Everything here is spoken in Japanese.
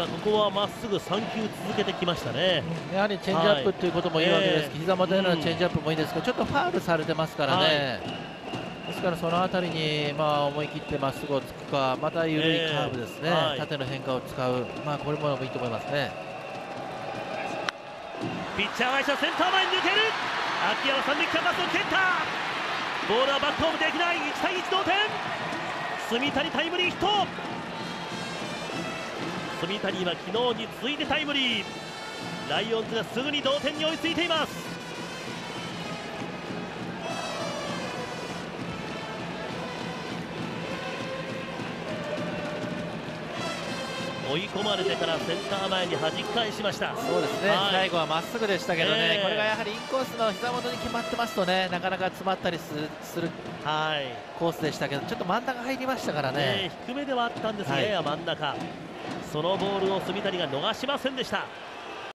さあここはまっすぐ3球続けてきましたね。やはりチェンジアップということもいいわけです、はい、膝元へのチェンジアップもいいですけど、ちょっとファールされてますからね、はい、ですからその辺りに、まあ、思い切ってまっすぐをつくかまた緩いカーブですね、えーはい、縦の変化を使う、まあ、これもいいと思いますね。ピッチャーはセンター前に抜ける。秋山三塁キャンバスを蹴った。ボールはバットホームできない。1対1同点。住谷タイムリーヒット住谷は昨日に続いてタイムリー。ライオンズがすぐに同点に追いついています。追い込まれてからセンター前に弾き返しました。そうですね、はい、最後はまっすぐでしたけどね、えー、これがやはりインコースの膝元に決まってますとねなかなか詰まったりする、はい、コースでしたけどちょっと真ん中入りましたからね、えー、低めではあったんですね、はい、真ん中そのボールを炭谷が逃しませんでした。